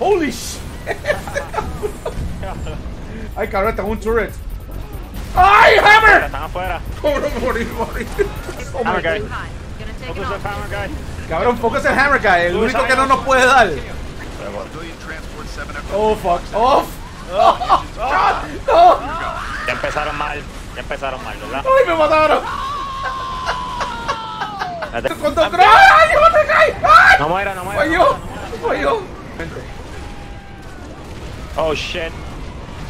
¡Holy shit! ¡Ay, cabrón, tengo un turret! ¡Ay, hammer! Están afuera. ¡Cabrón, morir, morir! Oh, Hammer guy. Focus off. hammer guy. Cabrón, focus el hammer guy, el único que no nos puede dar. Civilian transport 7 echo. Oh, fuck. Oh, oh, God, no. Ya empezaron mal. Ya empezaron mal, ¿verdad? ¡Ay, me mataron! Vete. ¡Cuánto ¡Ay, yo te caí! ¡Ay! No muera, no muera. ¡Fue yo! ¡Fue yo! Oh shit.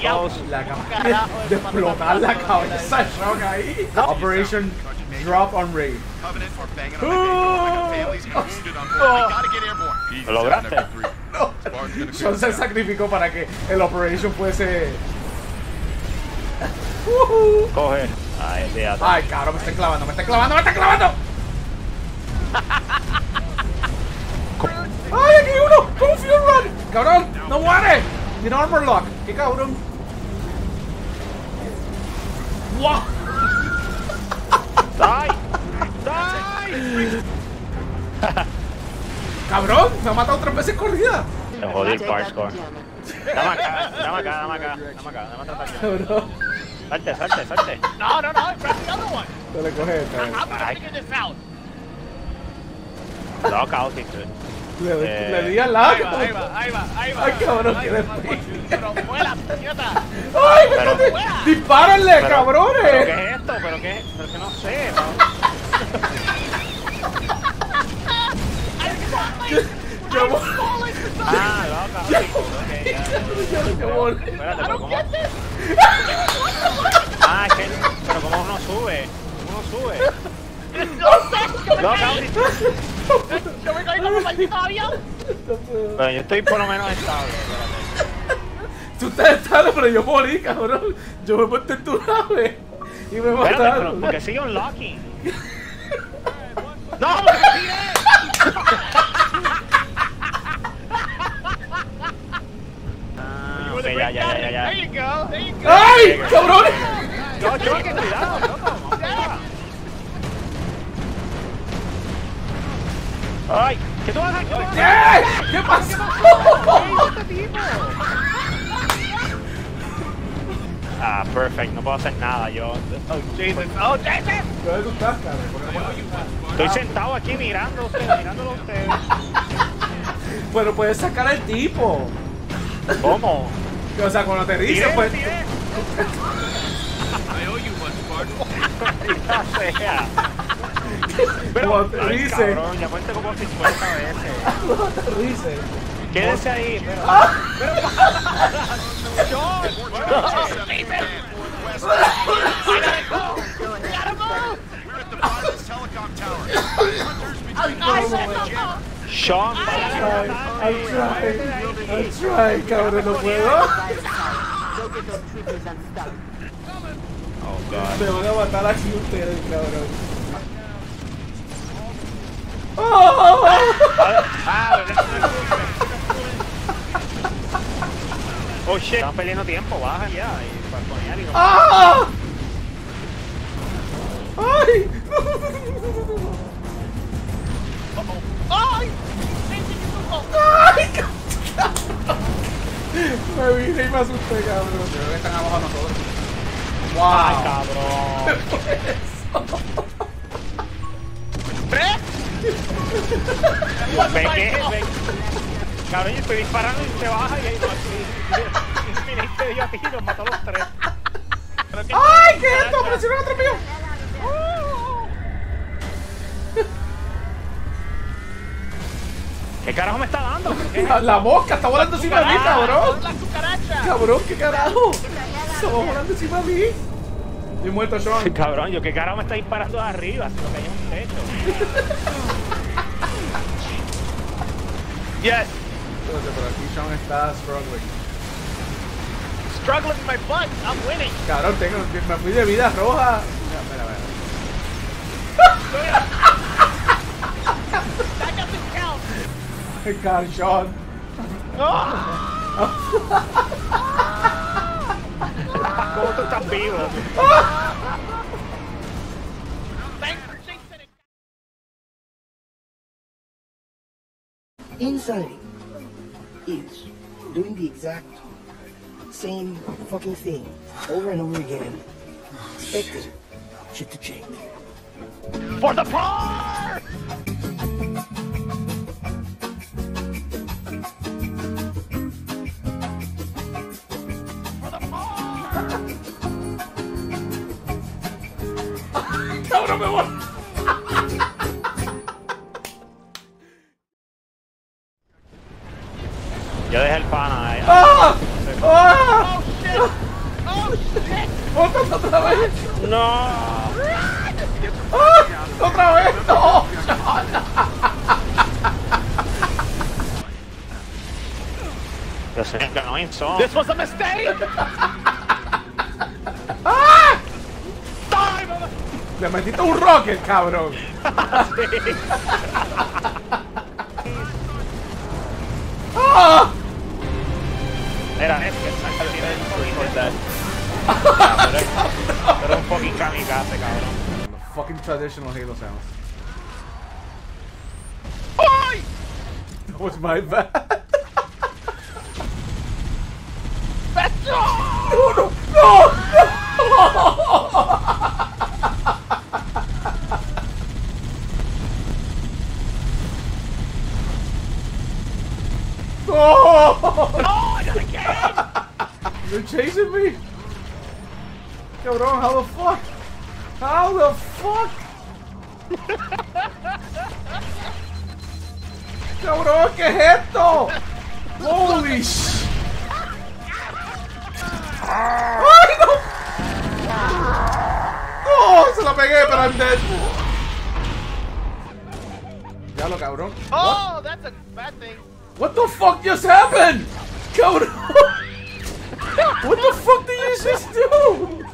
Close. La cabeza de explotar la cabeza de Shock ahí. Operation Drop on Raid. Easy, ¿Lo lograste? No. Sean se sacrificó para que el Operation fuese. Woohoo. Coge. Ay, fíjate. Ay, cabrón, me está clavando, me está clavando, me está clavando. ¡Ay, aquí hay uno! ¡Con Fuel Run! ¡Cabrón! ¡No muere! Tiene Armor Lock. ¡Qué cabrón! ¡Wow! ¡Die! ¡Die! ¡Cabrón! Me ha matado tres veces corrida. Te jodí el bar score. Dame acá, dame acá, dame acá. Dame acá, dame acá. Cabrón. Salte, salte, salte. No, no, no, grab the other one. Se le coge esta. I'm gonna figure this out. Knockout, into it. Le, Eh, le di al Ahí lado. va, ahí va, ahí va, ahí va. Ay, cabrón, va, despegue. Pero vuela, puñeta. ¡Ay, me Pero- ¡Dispárenle, Pero- ¿Pero cabrones! qué es esto? ¿Pero qué? ¿Pero que no sé? ¿no? ¡Qué bo- Ah, loca. ya. qué bo- Espérate, pero ¿cómo? Ah, es que... Pero ¿cómo uno sube? ¿Cómo uno sube? No sé, No, Gaudi. Yo me caí como maldito avión. Pero yo estoy por lo menos estable. espérate. Tú estás estable, pero yo morí, cabrón. Yo me monté en tu nave y me Espérate, pero mataron. porque sigue unlocking. ¡No, porque me tiré! Ah, ya, ya, ya, ya. ¡Ay, cabrón! No, cuidado. Ay, ¿qué tú vas a hacer? ¿Qué hacer? ¡Eh! ¿Qué pasó? Ah, perfect, no puedo hacer nada, yo. Oh, Jesus. Oh, Jesus. ¿Dónde tú estás, cabrón? ¿Por qué no puedes- Estoy sentado aquí mirando a ustedes, mirándolo a ustedes. Pero puedes sacar al tipo. ¿Cómo? O sea, cuando te dice, Tiré, pues. I owe you one, sea. Ay, dice. cabrón, ya cuente como 50 veces. Quédese ahí, pero. We're at the Farmers Telecom Tower. Hunters between us and Jim. Sean, I'm trying. I'm trying, cabrón, no puedo. Oh, God. Me van a matar aquí ustedes, cabrón. ¡Oh! Oh, shit. Están perdiendo tiempo, baja ya. Y para poner y. ¡Ah! ¡Ay! ¡Ay! ¡Ay! Me vine y me asusté, cabrón. Creo que están abajo nosotros. Ay, ¡Wow! cabrón. Ve que, ve. Cabrón, yo estoy disparando y se baja y ahí no. Y, y, y, y te dio a ti y los mató a los tres. ¡Ay! ¿Qué es esto? ¡Presionan otro mío! ¿Qué carajo me está dando? ¿Qué es La, la mosca está volando encima de mí, cabrón. Cabrón, ¿qué carajo? Está volando encima de mí. Estoy muerto, Sean. Cabrón, yo qué carajo me está disparando de arriba, si lo que hay un techo. Yes! Espérate, pero aquí Sean está struggling. Struggling my butt. I'm winning. Cabrón, tengo, me fui de vida roja. Mira, mira, That doesn't count. mira. God, Sean. ¿Cómo tú estás vivo? Thanks for chasing it. Insanity is doing the exact same fucking thing over and over again, expecting shit to change. ¡For the par! Cabrón, me voy. Yo dejé el pana ahí. ¡Ah! ¡Ah! Oh shit! Oh shit! ¡Otra, otra vez! ¡No! ¡Ah! ¡Otra vez! ¡No! Yo sé que no hizo. This was a mistake! Le metiste un rocket, cabrón. ¡Ah! Era ese que está al nivel de Pero un fucking kamikaze, cabrón. Fucking traditional Halo sounds. Oi! That was my bad. No, no, no! No! Oh, not again! You're chasing me? Cabrón, how the fuck? How the fuck? Cabrón, ¿qué es esto? Holy sh... ¡Ay, no! ¡No! Se la pegué, pero I'm dead. Ya lo cabrón. Oh, that's a bad thing. What the fuck just happened? Cabrón! What the fuck did you just do?